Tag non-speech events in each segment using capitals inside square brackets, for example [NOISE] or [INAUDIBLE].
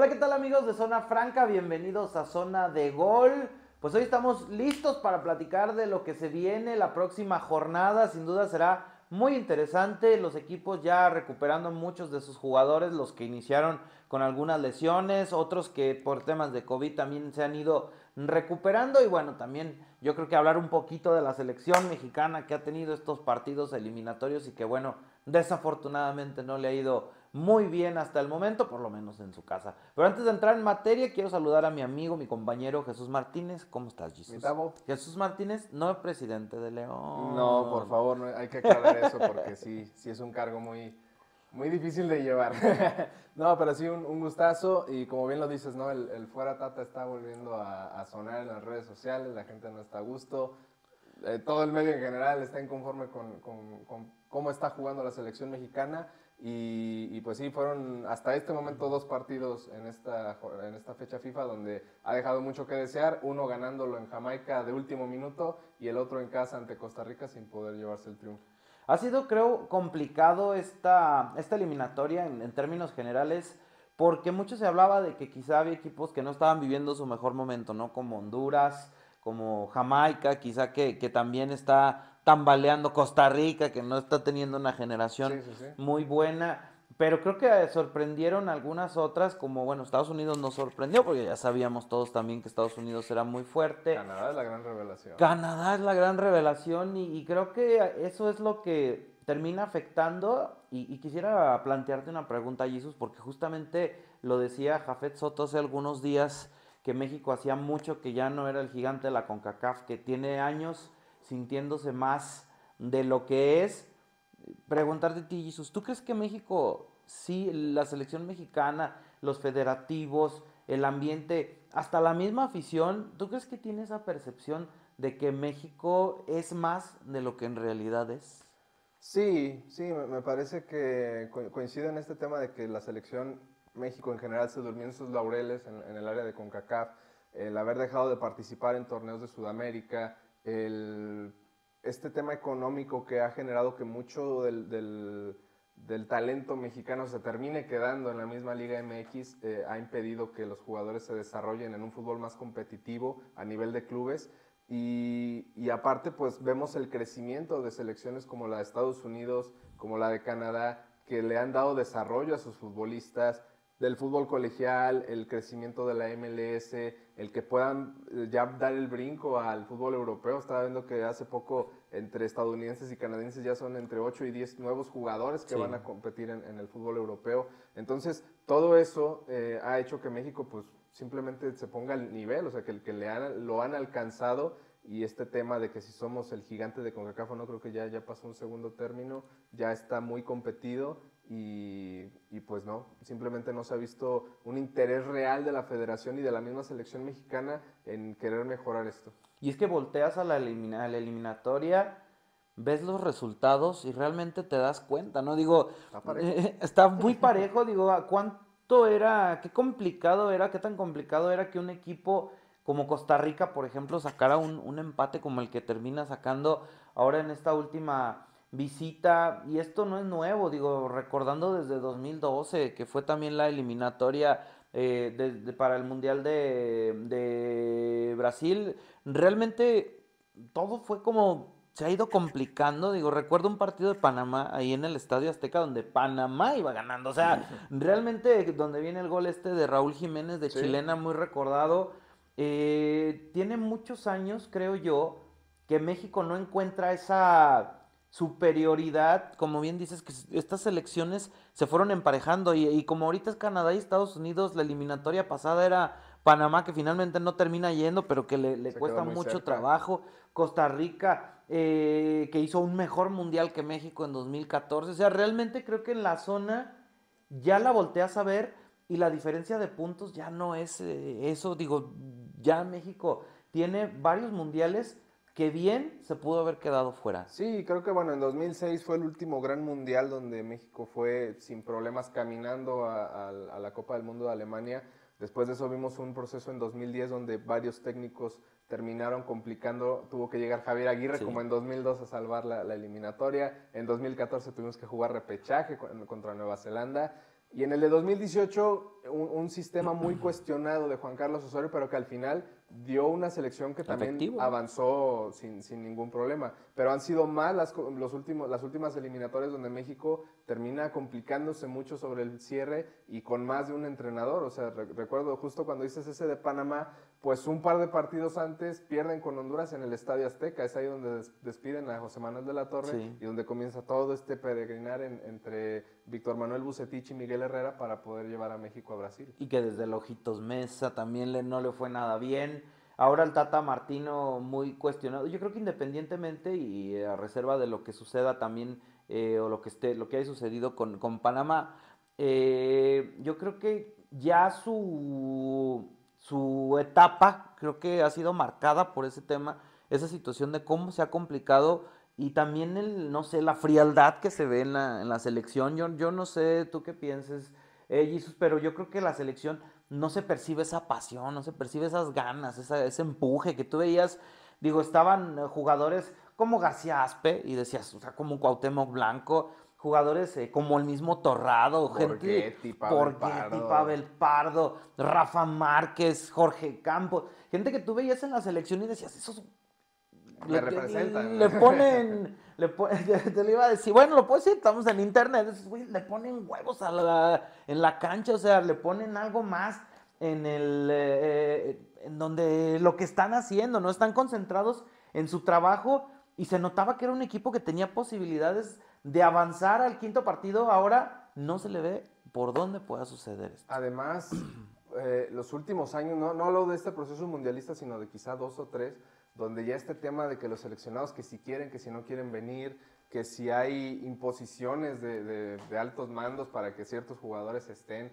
Hola, ¿qué tal amigos de Zona Franca? Bienvenidos a Zona de Gol. Pues hoy estamos listos para platicar de lo que se viene la próxima jornada. Sin duda será muy interesante. Los equipos ya recuperando muchos de sus jugadores, los que iniciaron con algunas lesiones, otros que por temas de COVID también se han ido recuperando. Y bueno, también yo creo que hablar un poquito de la selección mexicana que ha tenido estos partidos eliminatorios y que bueno, desafortunadamente no le ha ido muy bien hasta el momento, por lo menos en su casa. Pero antes de entrar en materia, quiero saludar a mi amigo, mi compañero Jesús Martínez. ¿Cómo estás, Jesús? Jesús Martínez, no presidente de León. No, por favor, no, hay que aclarar eso porque sí, sí es un cargo muy, muy difícil de llevar. [LAUGHS] no, pero sí, un, gustazo. Y como bien lo dices, ¿no? El, Fuera Tata está volviendo a, sonar en las redes sociales, la gente no está a gusto. Eh, todo el medio en general está inconforme con, con, con cómo está jugando la selección mexicana. Y, pues sí, fueron hasta este momento dos partidos en esta, en esta fecha FIFA donde ha dejado mucho que desear, uno ganándolo en Jamaica de último minuto y el otro en casa ante Costa Rica sin poder llevarse el triunfo. Ha sido, creo, complicado esta, esta eliminatoria en, en términos generales porque mucho se hablaba de que quizá había equipos que no estaban viviendo su mejor momento, ¿no? Como Honduras, como Jamaica, quizá que, que también está tambaleando Costa Rica, que no está teniendo una generación muy buena. Pero creo que sorprendieron algunas otras, como bueno, Estados Unidos nos sorprendió, porque ya sabíamos todos también que Estados Unidos era muy fuerte. Canadá es la gran revelación. Canadá es la gran revelación y, creo que eso es lo que termina afectando. Y, quisiera plantearte una pregunta, Jesus, porque justamente lo decía Jafet Soto hace algunos días, que México hacía mucho que ya no era el gigante de la CONCACAF, que tiene años sintiéndose más de lo que es. Preguntarte a ti, Jesús, ¿tú crees que México, sí, la selección mexicana, los federativos, el ambiente, hasta la misma afición, ¿tú crees que tiene esa percepción de que México es más de lo que en realidad es? Sí, sí, me parece que coincide en este tema de que la selección México en general se durmió en sus laureles en, el área de CONCACAF, el haber dejado de participar en torneos de Sudamérica, el, este tema económico que ha generado que mucho del, del, talento mexicano se termine quedando en la misma Liga MX, eh, ha impedido que los jugadores se desarrollen en un fútbol más competitivo a nivel de clubes. Y, y, aparte, pues vemos el crecimiento de selecciones como la de Estados Unidos, como la de Canadá, que le han dado desarrollo a sus futbolistas, del fútbol colegial, el crecimiento de la MLS, el que puedan eh, ya dar el brinco al fútbol europeo. Estaba viendo que hace poco entre estadounidenses y canadienses ya son entre 8 y 10 nuevos jugadores que van a competir en, el fútbol europeo. Entonces, todo eso eh, ha hecho que México pues simplemente se ponga al nivel, o sea, que, que le han, lo han alcanzado y este tema de que si somos el gigante de CONCACAF no creo que ya, ya pasó un segundo término, ya está muy competido y, pues no, simplemente no se ha visto un interés real de la federación y de la misma selección mexicana en querer mejorar esto. Y es que volteas a la, eliminatoria, ves los resultados y realmente te das cuenta, ¿no? Digo, está, [LAUGHS] muy parejo, digo, ¿cuánto era, qué complicado era, qué tan complicado era que un equipo como Costa Rica, por ejemplo, sacara un, un empate como el que termina sacando ahora en esta última visita, y esto no es nuevo, digo, recordando desde 2012, que fue también la eliminatoria eh, para el Mundial de, de, Brasil, realmente todo fue como, se ha ido complicando, digo, recuerdo un partido de Panamá ahí en el Estadio Azteca donde Panamá iba ganando, o sea, [LAUGHS] realmente donde viene el gol este de Raúl Jiménez de Chilena, muy recordado, eh, tiene muchos años, creo yo, que México no encuentra esa superioridad, como bien dices, que estas elecciones se fueron emparejando y, como ahorita es Canadá y Estados Unidos, la eliminatoria pasada era Panamá, que finalmente no termina yendo, pero que le, cuesta mucho trabajo, Costa Rica, eh, que hizo un mejor mundial que México en 2014, o sea, realmente creo que en la zona ya la volteas a ver y la diferencia de puntos ya no es eh, eso, digo, ya México tiene varios mundiales que bien se pudo haber quedado fuera. Sí, creo que bueno, en 2006 fue el último gran mundial donde México fue sin problemas caminando a, la Copa del Mundo de Alemania. Después de eso vimos un proceso en 2010 donde varios técnicos terminaron complicando. Tuvo que llegar Javier Aguirre como en 2002 a salvar la, eliminatoria. En 2014 tuvimos que jugar repechaje contra Nueva Zelanda. Y en el de 2018, un, un sistema muy [CLEARS THROAT] cuestionado de Juan Carlos Osorio, pero que al final dio una selección que también Efectivo. avanzó sin, sin ningún problema. Pero han sido más las, los últimos, las últimas eliminatorias donde México termina complicándose mucho sobre el cierre y con más de un entrenador. O sea, re- recuerdo justo cuando dices ese de Panamá, pues un par de partidos antes pierden con Honduras en el Estadio Azteca. Es ahí donde des- despiden a José Manuel de la Torre Sí. y donde comienza todo este peregrinar en- entre Víctor Manuel Bucetich y Miguel Herrera para poder llevar a México a Brasil. Y que desde el Ojitos Mesa también le, no le fue nada bien. Ahora el Tata Martino muy cuestionado. Yo creo que independientemente y eh, a reserva de lo que suceda también eh, o lo que esté, lo que haya sucedido con, con Panamá, eh, yo creo que ya su, su etapa creo que ha sido marcada por ese tema, esa situación de cómo se ha complicado y también el, no sé, la frialdad que se ve en la, en la selección. Yo, yo no sé, tú qué pienses, eh, Jesus, pero yo creo que la selección no se percibe esa pasión, no se percibe esas ganas, esa- ese empuje que tú veías. Digo, estaban eh, jugadores como García Aspe y decías, o sea, como Cuauhtémoc Blanco, jugadores eh, como el mismo Torrado, gente, Borghetti, Pavel Borghetti, Pardo. Pavel Pardo, Rafa Márquez, Jorge Campos, gente que tú veías en la selección y decías, esos representan. Le ponen, le te [LAUGHS] lo iba a decir, bueno, lo puedo decir, estamos en internet, le ponen huevos en la cancha, o sea, le ponen algo más en el, eh, en donde lo que están haciendo, no están concentrados en su trabajo y se notaba que era un equipo que tenía posibilidades de avanzar al quinto partido, ahora no se le ve por dónde pueda suceder esto. Además, [CLEARS THROAT] eh, los últimos años, no, no hablo de este proceso mundialista, sino de quizá dos o tres, donde ya este tema de que los seleccionados que si quieren, que si no quieren venir, que si hay imposiciones de, de- de altos mandos para que ciertos jugadores estén,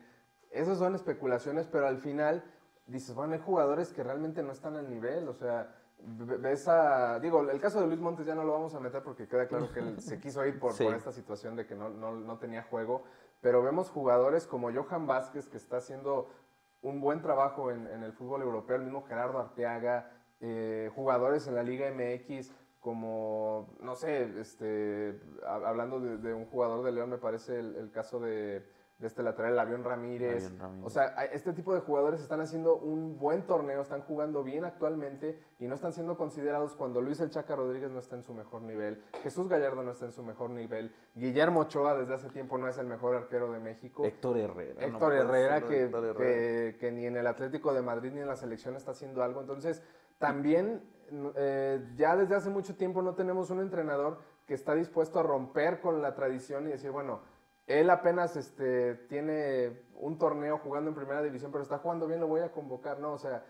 esas son especulaciones, pero al final dices, bueno, hay jugadores que realmente no están al nivel, o sea, ve- ves a, digo, el caso de Luis Montes ya no lo vamos a meter porque queda claro que él se quiso ir por, [LAUGHS] Sí. por esta situación de que no, no, no tenía juego, pero vemos jugadores como Johan Vázquez, que está haciendo un buen trabajo en, en el fútbol europeo, el mismo Gerardo Arteaga, eh, jugadores en la Liga MX como, no sé, este, ha- hablando de, de un jugador de León, me parece el, el caso de, de este lateral, el Avión Ramírez. Avión Ramírez. O sea, este tipo de jugadores están haciendo un buen torneo, están jugando bien actualmente y no están siendo considerados cuando Luis El Chaca Rodríguez no está en su mejor nivel, Jesús Gallardo no está en su mejor nivel, Guillermo Ochoa desde hace tiempo no es el mejor arquero de México. Héctor Herrera. Héctor Herrera, que, Héctor Herrera. que- que ni en el Atlético de Madrid ni en la selección está haciendo algo. Entonces, también eh, ya desde hace mucho tiempo no tenemos un entrenador que está dispuesto a romper con la tradición y decir, bueno, él apenas este, tiene un torneo jugando en primera división, pero está jugando bien, lo voy a convocar. No, o sea,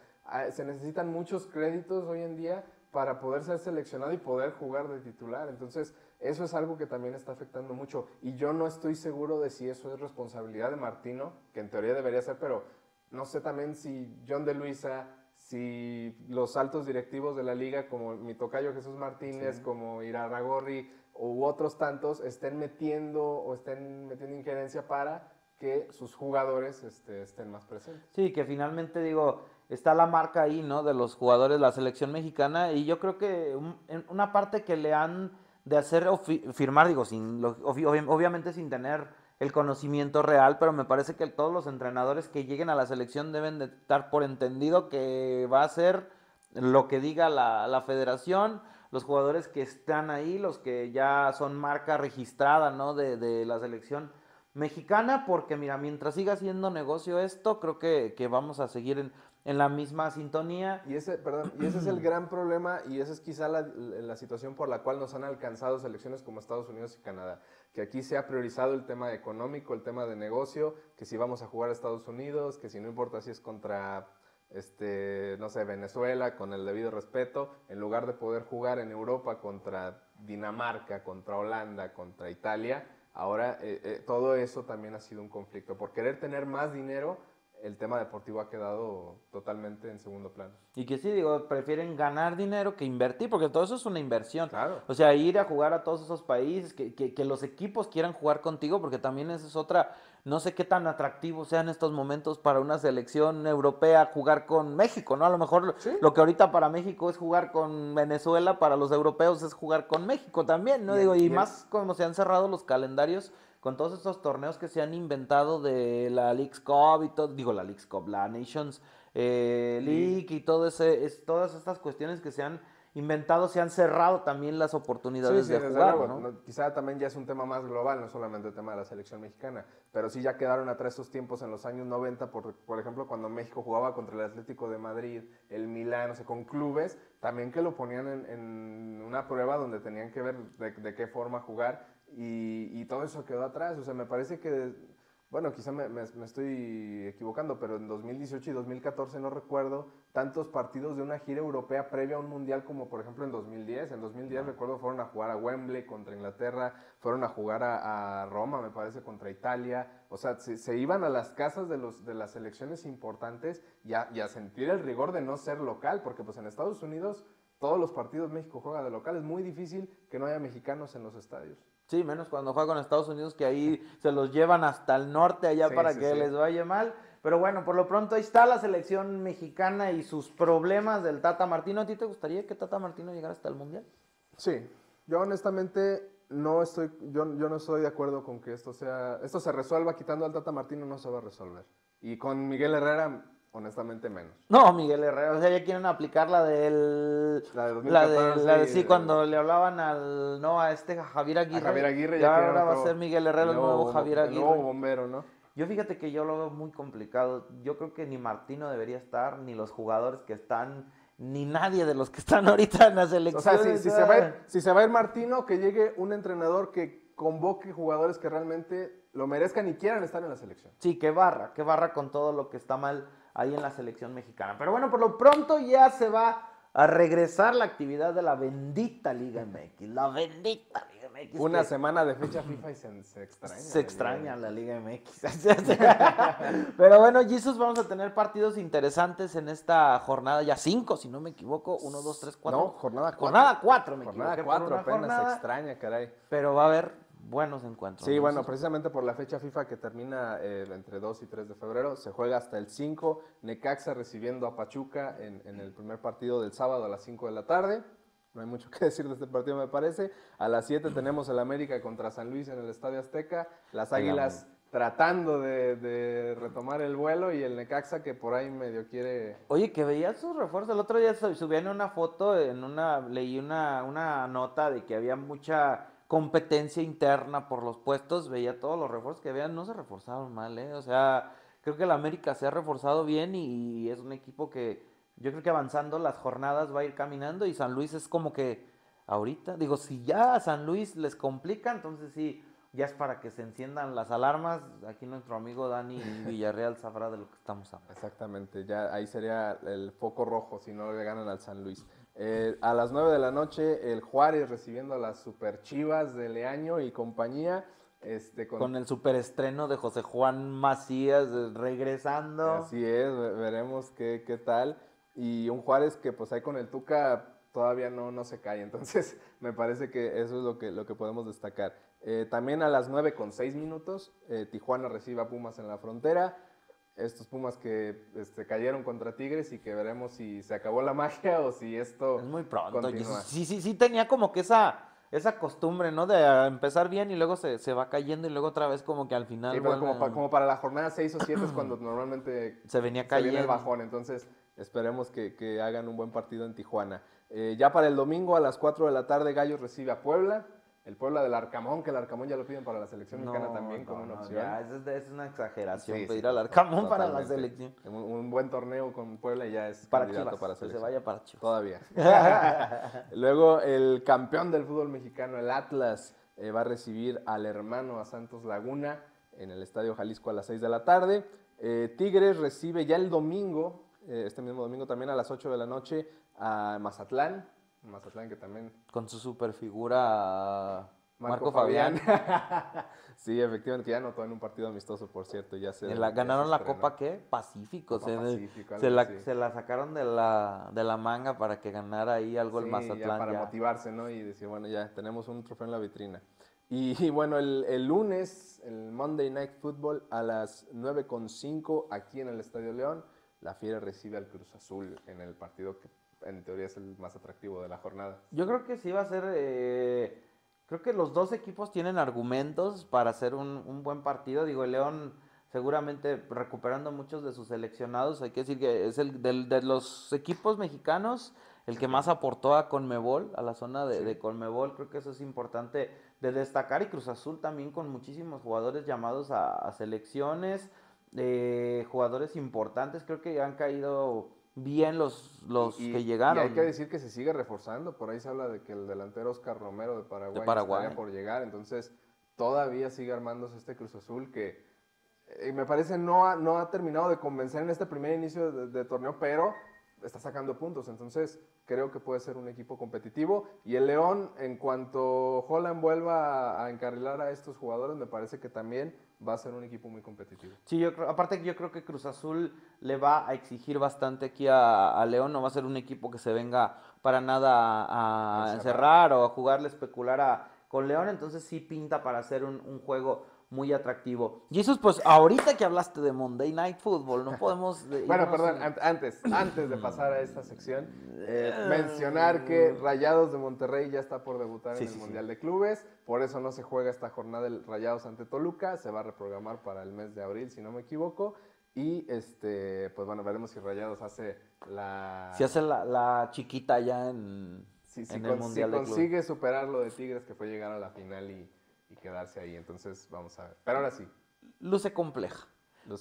se necesitan muchos créditos hoy en día para poder ser seleccionado y poder jugar de titular. Entonces, eso es algo que también está afectando mucho. Y yo no estoy seguro de si eso es responsabilidad de Martino, que en teoría debería ser, pero no sé también si John de Luisa, si los altos directivos de la liga, como mi tocayo Jesús Martínez, como Irarragorri u otros tantos, estén metiendo o estén metiendo injerencia para que sus jugadores este, estén más presentes. Sí, que finalmente digo, está la marca ahí, ¿no? De los jugadores de la selección mexicana y yo creo que un- en una parte que le han de hacer o fi- firmar, digo, sin lo- obviamente sin tener el conocimiento real, pero me parece que todos los entrenadores que lleguen a la selección deben de dar por entendido que va a ser lo que diga la, la federación, los jugadores que están ahí, los que ya son marca registrada, ¿no? De, de la selección mexicana, porque mira, mientras siga siendo negocio esto, creo que, que vamos a seguir en, en la misma sintonía. Y ese, perdón, y ese es el [CLEARS THROAT] gran problema y esa es quizá la, la situación por la cual nos han alcanzado selecciones como Estados Unidos y Canadá. Que aquí se ha priorizado el tema económico, el tema de negocio, que si vamos a jugar a Estados Unidos, que si no importa si es contra, este, no sé, Venezuela, con el debido respeto, en lugar de poder jugar en Europa contra Dinamarca, contra Holanda, contra Italia, ahora eh, eh, todo eso también ha sido un conflicto. Por querer tener más dinero, el tema deportivo ha quedado totalmente en segundo plano. Y que sí, digo, prefieren ganar dinero que invertir, porque todo eso es una inversión. Claro. O sea, ir a jugar a todos esos países, que, que, que los equipos quieran jugar contigo, porque también esa es otra. no sé qué tan atractivo sea en estos momentos para una selección europea jugar con México, ¿no? A lo mejor lo que ahorita para México es jugar con Venezuela, para los europeos es jugar con México también, ¿no? Digo, y más como se han cerrado los calendarios con todos estos torneos que se han inventado de la League's Cup y todo, digo la League's Cup, la Nations eh, League y todo ese, es, todas estas cuestiones que se han inventado, se han cerrado también las oportunidades de jugar. ¿no? Quizá también ya es un tema más global, no solamente el tema de la selección mexicana, pero sí ya quedaron atrás esos tiempos en los años 90, por, por ejemplo, cuando México jugaba contra el Atlético de Madrid, el Milán, o sea, con clubes, también que lo ponían en, una prueba donde tenían que ver de, qué forma jugar y, y todo eso quedó atrás. O sea, me parece que bueno, quizá me, estoy equivocando, pero en 2018 y 2014 no recuerdo tantos partidos de una gira europea previa a un mundial como por ejemplo en 2010. En 2010 recuerdo fueron a jugar a Wembley contra Inglaterra, fueron a jugar a, Roma, me parece, contra Italia. O sea, se, iban a las casas de, los, de las selecciones importantes y a, y a sentir el rigor de no ser local, porque pues en Estados Unidos todos los partidos México juega de local. Es muy difícil que no haya mexicanos en los estadios. Sí, menos cuando juega con Estados Unidos, que ahí [LAUGHS] se los llevan hasta el norte allá para que les vaya mal. Pero bueno, por lo pronto ahí está la selección mexicana y sus problemas del Tata Martino. ¿A ti te gustaría que Tata Martino llegara hasta el Mundial? Sí, yo honestamente no estoy, yo, yo no estoy de acuerdo con que esto sea, esto se resuelva quitando al Tata Martino, no se va a resolver. Y con Miguel Herrera honestamente menos. No, Miguel Herrera, o sea, ya quieren aplicar la del... La de 2014. La de, sí, cuando le hablaban al, no, a este Javier Aguirre. Javier Aguirre ya, ahora va a ser Miguel Herrera el nuevo, Javier Aguirre. El nuevo bombero, ¿no? Yo fíjate que yo lo veo muy complicado. Yo creo que ni Martino debería estar, ni los jugadores que están, ni nadie de los que están [LAUGHS] ahorita en la selección. O sea, si, se va a ir, si se va a ir Martino, que llegue un entrenador que convoque jugadores que realmente lo merezcan y quieran estar en la selección. Sí, que barra, que barra con todo lo que está mal ahí en la selección mexicana. Pero bueno, por lo pronto ya se va a regresar la actividad de la bendita Liga MX. La bendita Liga MX. Una semana de fecha FIFA y se, extraña. Se extraña la Liga MX. [LAUGHS] Pero bueno, Jesus, vamos a tener partidos interesantes en esta jornada. Ya cinco, si no me equivoco. Uno, dos, tres, cuatro. No, jornada cuatro. Jornada cuatro, me Jornada cuatro, apenas se extraña, caray. Pero va a haber buenos encuentros. Sí, bueno, precisamente por la fecha FIFA que termina eh, entre 2 y 3 de febrero, se juega hasta el 5, Necaxa recibiendo a Pachuca en, el primer partido del sábado a las 5 de la tarde. No hay mucho [LAUGHS] que decir de este partido, me parece. A las 7 tenemos el América contra San Luis en el Estadio Azteca. Las Águilas tratando de, retomar el vuelo y el Necaxa que por ahí medio quiere... Oye, que veía sus refuerzos. El otro día subían una foto, en una leí una, una nota de que había mucha competencia interna por los puestos, veía todos los refuerzos que vean, no se reforzaron mal, ¿eh? O sea, creo que el América se ha reforzado bien y es un equipo que yo creo que avanzando las jornadas va a ir caminando y San Luis es como que ahorita, digo, si ya a San Luis les complica, entonces sí, ya es para que se enciendan las alarmas. Aquí nuestro amigo Dani [LAUGHS] Villarreal sabrá de lo que estamos hablando. Exactamente, ya ahí sería el foco rojo si no le ganan al San Luis. Eh, a las 9 de la noche, el Juárez recibiendo a las Super Chivas de Leaño y compañía. Este, con... el superestreno de José Juan Macías regresando. Así es, veremos qué, qué tal. Y un Juárez que pues ahí con el Tuca todavía no, no se cae. Entonces [LAUGHS] me parece que eso es lo que, lo que podemos destacar. Eh, también a las 9 con 6 minutos, eh, Tijuana recibe a Pumas en la frontera estos Pumas que este, cayeron contra Tigres y que veremos si se acabó la [LAUGHS] magia o si esto es muy pronto. Sí, sí, sí tenía como que esa esa costumbre, ¿no? De empezar bien y luego se, va cayendo y luego otra vez como que al final... Sí, pero como, para la jornada 6 o 7 es cuando [CLEARS THROAT] normalmente se venía cayendo. Se viene el bajón, entonces esperemos que, hagan un buen partido en Tijuana. Eh, ya para el domingo a las 4 de la tarde Gallo recibe a Puebla el Puebla del Arcamón, que el Arcamón ya lo piden para la selección mexicana también como una opción. Ya, es, es, una exageración pedir al Arcamón para la selección. Un, buen torneo con Puebla ya es para candidato para selección. Que se vaya para Chivas. Todavía. [LAUGHS] [LAUGHS] Luego el campeón del fútbol mexicano, el Atlas, eh, va a recibir al hermano a Santos Laguna en el Estadio Jalisco a las 6 de la tarde. Eh, Tigres recibe ya el domingo, eh, este mismo domingo también a las 8 de la noche, a Mazatlán Mazatlán, que también. Con su super figura Marco, Fabián. [LAUGHS] sí, efectivamente, ya anotó en un partido amistoso, por cierto. Ya se, la, ¿Ganaron la Copa qué? Pacífico. se, se, la, se, la, sacaron de la, de la manga para que ganara ahí algo el Mazatlán. para motivarse, ¿no? Y decir, bueno, ya tenemos un trofeo en la vitrina. Y, [LAUGHS] bueno, el, lunes, el Monday Night Football a las 9.5 aquí en el Estadio León, la Fiera recibe al Cruz Azul en el partido que en teoría es el más atractivo de la jornada. Yo creo que sí va a ser... Eh, creo que los dos equipos tienen argumentos para hacer un, buen partido. Digo, el León seguramente recuperando muchos de sus seleccionados. Hay que decir que es el de los equipos mexicanos el que más aportó a Conmebol, a la zona de, Conmebol. Creo que eso es importante de destacar. Y Cruz Azul también con muchísimos jugadores llamados a, selecciones, eh, jugadores importantes. Creo que han caído bien los, los que llegaron. Y hay que decir que se sigue reforzando. Por ahí se habla de que el delantero Oscar Romero de Paraguay, Paraguay. por llegar. Entonces, todavía sigue armándose este Cruz Azul que eh, me parece no ha, no ha terminado de convencer en este primer inicio de torneo, pero está sacando puntos. Entonces, creo que puede ser un equipo competitivo. Y el León, en cuanto Holland vuelva a encarrilar a estos jugadores, me parece que también va a ser un equipo muy competitivo. Sí, yo creo, aparte yo creo que Cruz Azul le va a exigir bastante aquí a, León, no va a ser un equipo que se venga para nada a, encerrar o a jugarle especular a, con León, entonces sí pinta para hacer un, un juego muy atractivo. Jesús, pues ahorita que hablaste de Monday Night Football, no podemos... bueno, perdón, antes, antes de pasar a esta sección, eh, mencionar que Rayados de Monterrey ya está por debutar en el Mundial de Clubes, por eso no se juega esta jornada del Rayados ante Toluca, se va a reprogramar para el mes de abril, si no me equivoco. Y este, pues bueno, veremos si Rayados hace la. Si hace la, chiquita ya en, en el Mundial si consigue superar lo de Tigres, que fue llegar a la final y y quedarse ahí. Entonces, vamos a ver. Pero ahora sí. Luce compleja.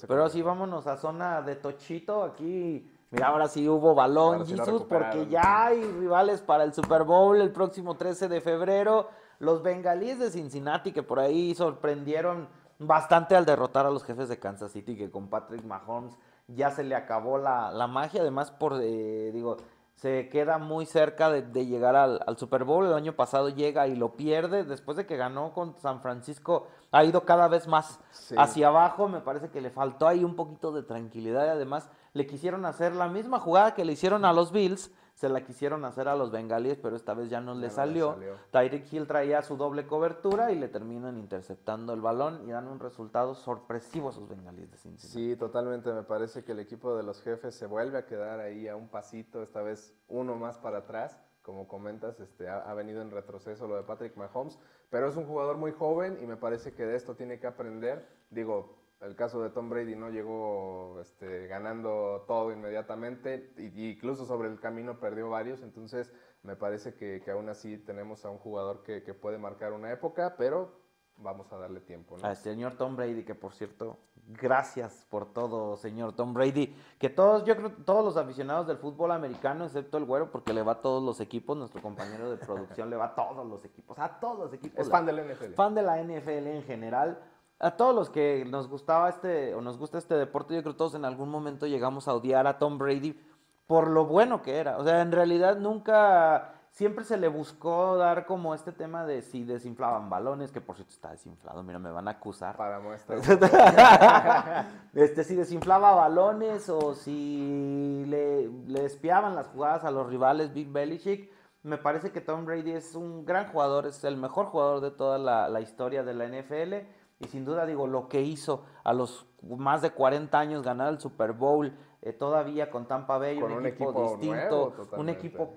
Pero así vámonos a zona de Tochito. Aquí, mira, ahora sí hubo balón, Jesús, porque ya hay rivales para el Super Bowl el próximo 13 de febrero. Los bengalíes de Cincinnati, que por ahí sorprendieron bastante al derrotar a los jefes de Kansas City, que con Patrick Mahomes ya se le acabó la, magia. Además, por, eh, digo, se queda muy cerca de, llegar al, Super Bowl. El año pasado llega y lo pierde. Después de que ganó con San Francisco, ha ido cada vez más hacia abajo. Me parece que le faltó ahí un poquito de tranquilidad y además le quisieron hacer la misma jugada que le hicieron a los Bills se la quisieron hacer a los bengalíes, pero esta vez ya no, le, salió. Tyreek Hill traía su doble cobertura y le terminan interceptando el balón y dan un resultado sorpresivo a sus bengalíes de Cincinnati. Sí, totalmente. Me parece que el equipo de los jefes se vuelve a quedar ahí a un pasito, esta vez uno más para atrás. Como comentas, este, ha, ha venido en retroceso lo de Patrick Mahomes, pero es un jugador muy joven y me parece que de esto tiene que aprender. Digo, el caso de Tom Brady no llegó este, ganando todo inmediatamente, incluso sobre el camino perdió varios, entonces me parece que, aún así tenemos a un jugador que, puede marcar una época, pero vamos a darle tiempo. Al señor Tom Brady, que por cierto, gracias por todo, señor Tom Brady, que todos, yo creo, todos los aficionados del fútbol americano, excepto el güero, porque le va a todos los equipos, nuestro compañero de producción le va a todos los equipos, a todos los equipos. Es fan de la NFL. Fan de la NFL en general a todos los que nos gustaba este o nos gusta este deporte, yo creo que todos en algún momento llegamos a odiar a Tom Brady por lo bueno que era. O sea, en realidad nunca, siempre se le buscó dar como este tema de si desinflaban balones, que por cierto está desinflado, mira, me van a acusar. Para muestra. [LAUGHS] este, si desinflaba balones o si le, le espiaban las jugadas a los rivales Big Belichick. Me parece que Tom Brady es un gran jugador, es el mejor jugador de toda la, la historia de la NFL y sin duda digo, lo que hizo a los más de 40 años ganar el Super Bowl, eh, todavía con Tampa Bay, un, equipo, distinto, un equipo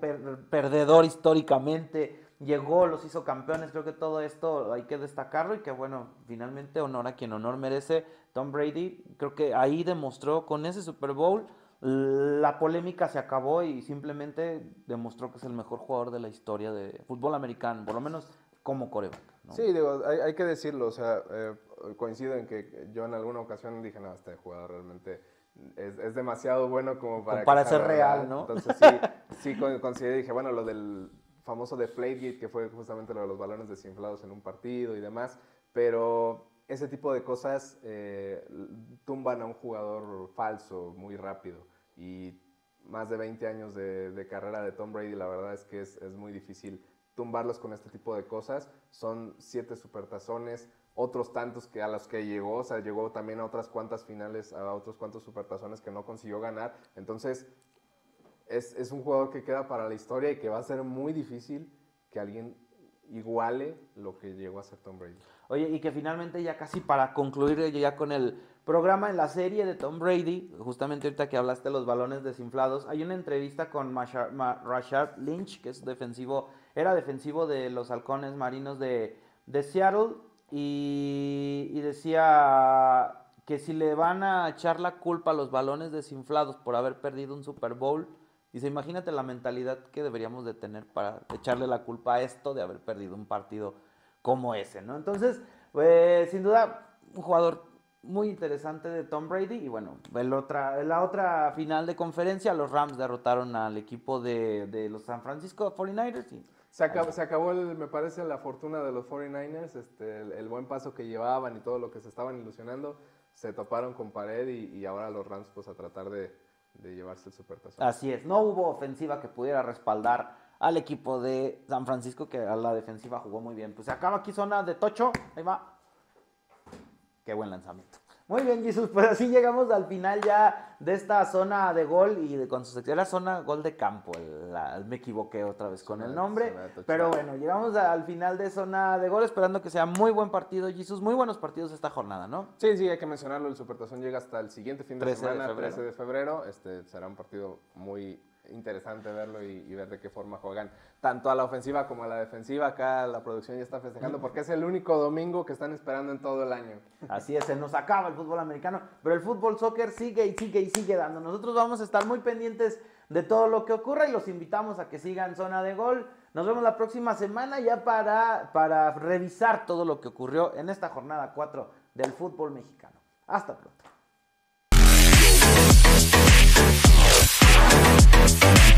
perdedor históricamente, llegó, los hizo campeones, creo que todo esto hay que destacarlo y que bueno, finalmente honor a quien honor merece, Tom Brady, creo que ahí demostró con ese Super Bowl, la polémica se acabó y simplemente demostró que es el mejor jugador de la historia de fútbol americano, por lo menos como coreback. Sí, digo, hay, que decirlo, o sea, eh, coincido en que yo en alguna ocasión dije, no, este jugador realmente es, demasiado bueno como para... para ser real, ¿no? Entonces sí, [LAUGHS] sí consideré, dije, bueno, lo del famoso de Flategate, que fue justamente lo de los balones desinflados en un partido y demás, pero ese tipo de cosas eh, tumban a un jugador falso muy rápido y más de 20 años de, carrera de Tom Brady, la verdad es que es, es muy difícil tumbarlos con este tipo de cosas. Son siete supertazones, otros tantos que a los que llegó, o sea, llegó también a otras cuantas finales, a otros cuantos supertazones que no consiguió ganar. Entonces, es, es, un jugador que queda para la historia y que va a ser muy difícil que alguien iguale lo que llegó a ser Tom Brady. Oye, y que finalmente ya casi para concluir ya con el programa en la serie de Tom Brady, justamente ahorita que hablaste de los balones desinflados, hay una entrevista con Rashard Lynch, que es defensivo, era defensivo de los halcones marinos de, Seattle, y, decía que si le van a echar la culpa a los balones desinflados por haber perdido un Super Bowl, dice, imagínate la mentalidad que deberíamos de tener para echarle la culpa a esto de haber perdido un partido como ese, ¿no? Entonces, pues, sin duda, un jugador muy interesante de Tom Brady. Y bueno, el otra, la otra final de conferencia, los Rams derrotaron al equipo de, los San Francisco 49ers. Y, se acabó, se acabó me parece, la fortuna de los 49ers, este, el, buen paso que llevaban y todo lo que se estaban ilusionando. Se toparon con pared y, ahora los Rams pues a tratar de, de llevarse el supertazón. Así es, no hubo ofensiva que pudiera respaldar al equipo de San Francisco, que a la defensiva jugó muy bien. Pues se acaba aquí zona de Tocho, ahí va. Qué buen lanzamiento. Muy bien, Jesús, pues así llegamos al final ya de esta zona de gol y de con su Era zona gol de campo, me equivoqué otra vez con el nombre. Pero bueno, llegamos al final de zona de gol, esperando que sea muy buen partido, Jesús. Muy buenos partidos esta jornada, ¿no? Sí, sí, hay que mencionarlo. El Supertazón llega hasta el siguiente fin de semana, de 13 de febrero. Este será un partido muy interesante verlo y, ver de qué forma juegan tanto a la ofensiva como a la defensiva. Acá la producción ya está festejando porque es el único domingo que están esperando en todo el año. Así es, se nos acaba el fútbol americano, pero el fútbol soccer sigue y sigue y sigue dando. Nosotros vamos a estar muy pendientes de todo lo que ocurra y los invitamos a que sigan zona de gol. Nos vemos la próxima semana ya para, para revisar todo lo que ocurrió en esta jornada 4 del fútbol mexicano. Hasta pronto. Yo.